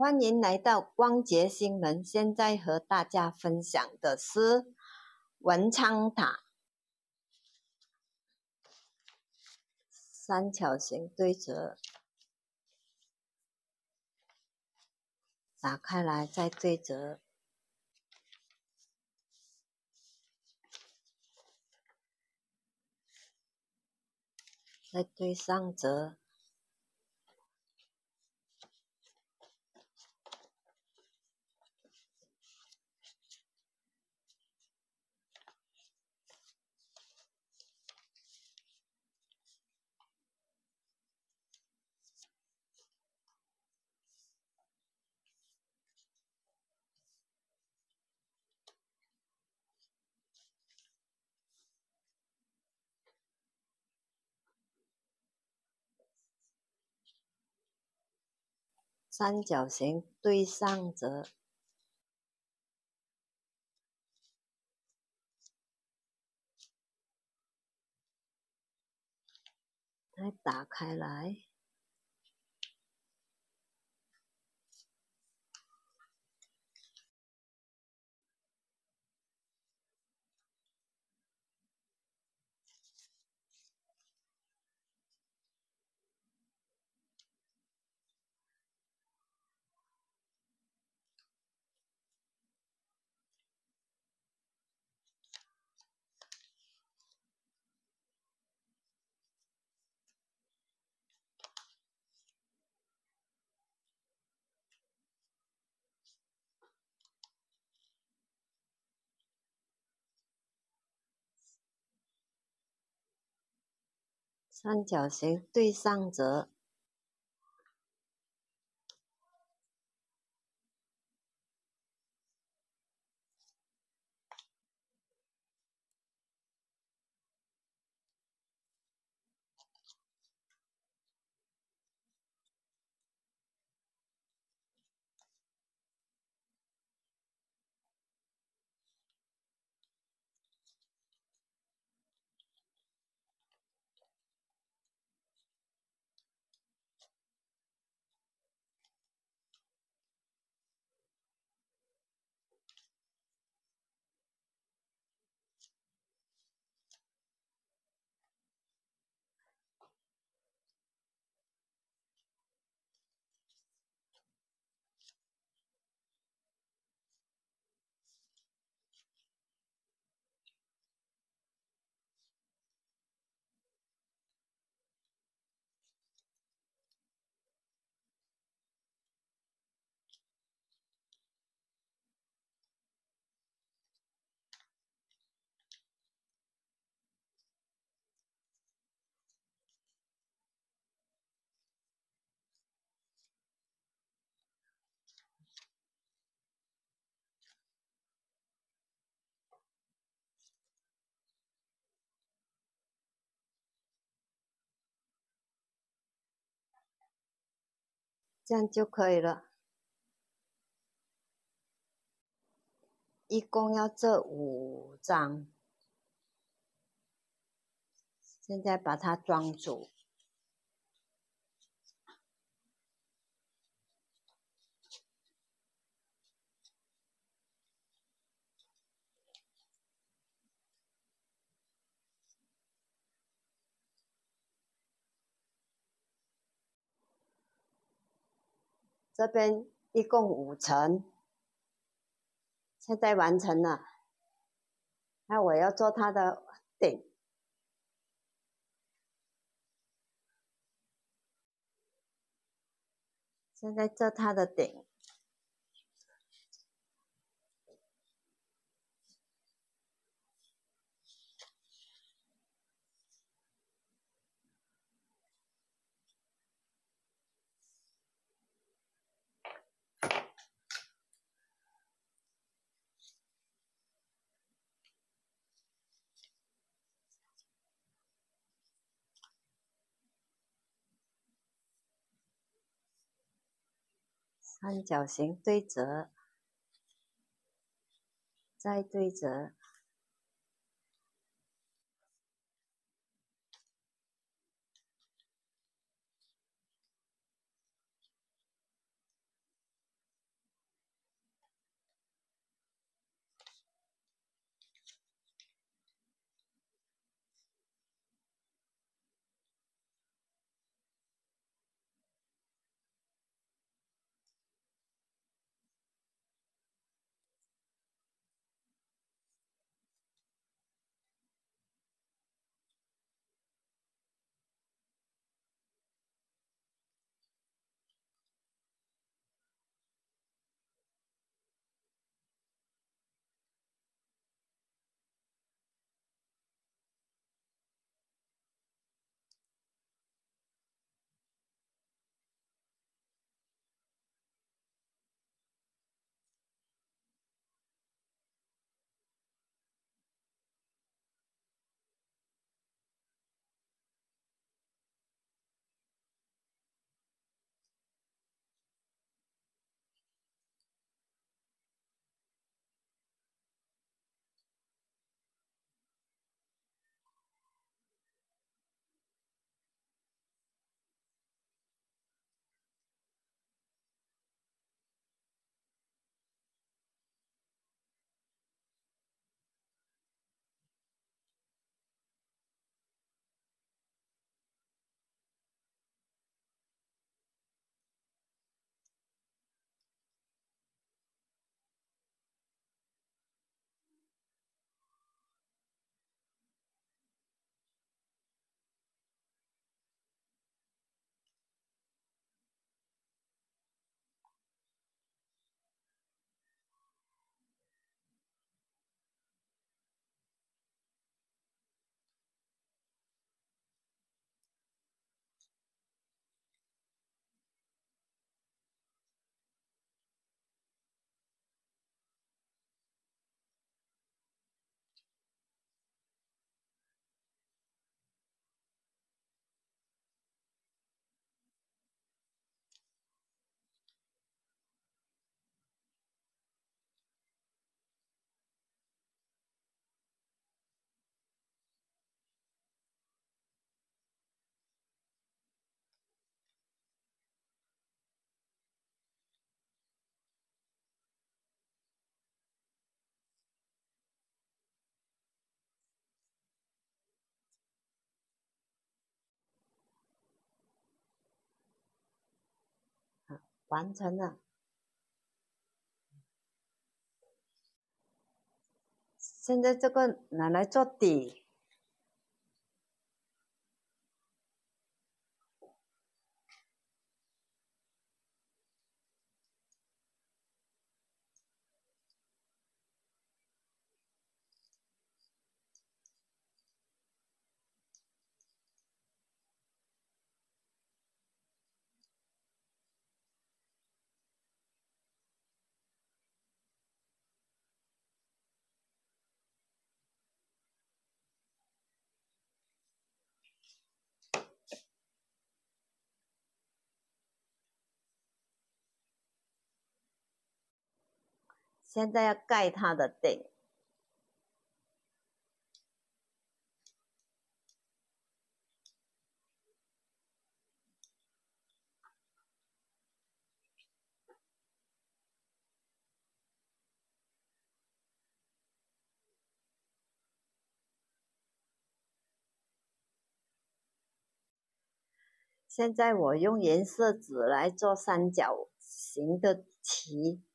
欢迎来到光洁新闻。现在和大家分享的是文昌塔三角形对折，打开来再对折，再对上折。三角形对上折，来打开来。三角形对上折，这样就可以了。一共要这五张，现在把它装住。这边一共五层，现在完成了。那我要做它的顶，现在做它的顶。三角形对折，再对折。完成了。现在这个拿来做底。现在要盖它的顶。现在我用颜色纸来做三角形的旗。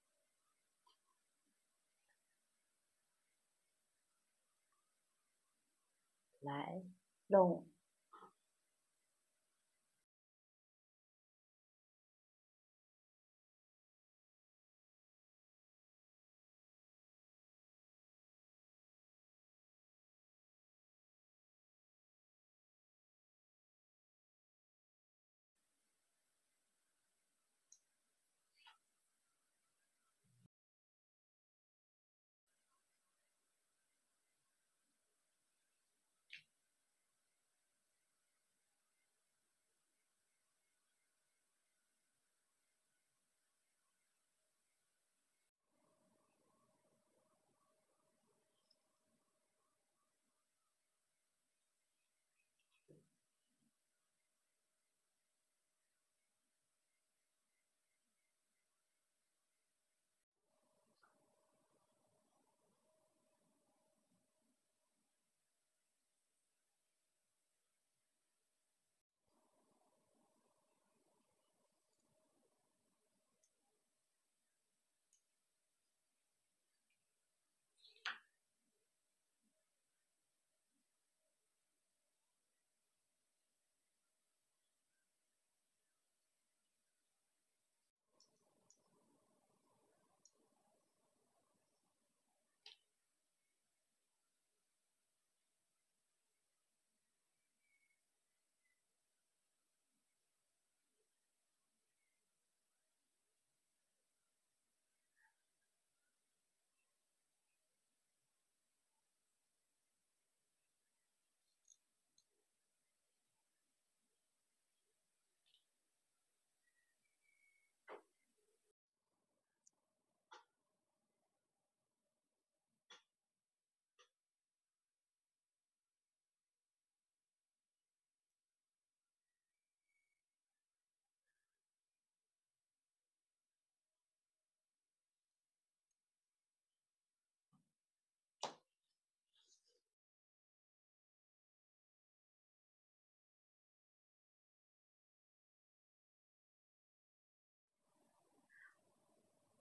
来弄。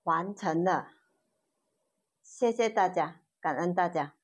完成了，谢谢大家，感恩大家。